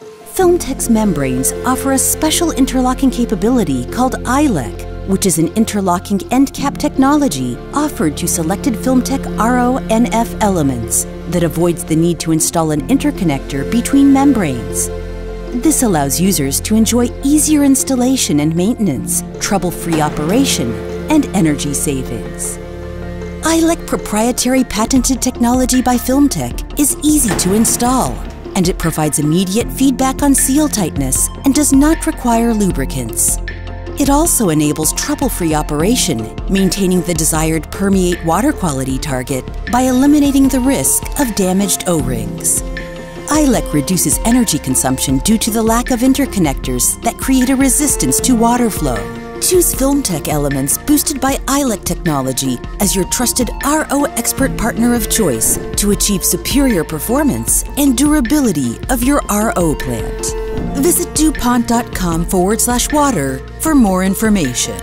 FilmTec's membranes offer a special interlocking capability called ILEC, which is an interlocking end cap technology offered to selected FilmTec RONF elements that avoids the need to install an interconnector between membranes. This allows users to enjoy easier installation and maintenance, trouble-free operation, and energy savings. ILEC proprietary patented technology by FilmTec is easy to install, and it provides immediate feedback on seal tightness and does not require lubricants. It also enables trouble-free operation, maintaining the desired permeate water quality target by eliminating the risk of damaged O-rings. ILEC reduces energy consumption due to the lack of interconnectors that create a resistance to water flow. Choose FilmTec elements boosted by ILEC technology as your trusted RO expert partner of choice to achieve superior performance and durability of your RO plant. Visit DuPont.com forward slash water for more information.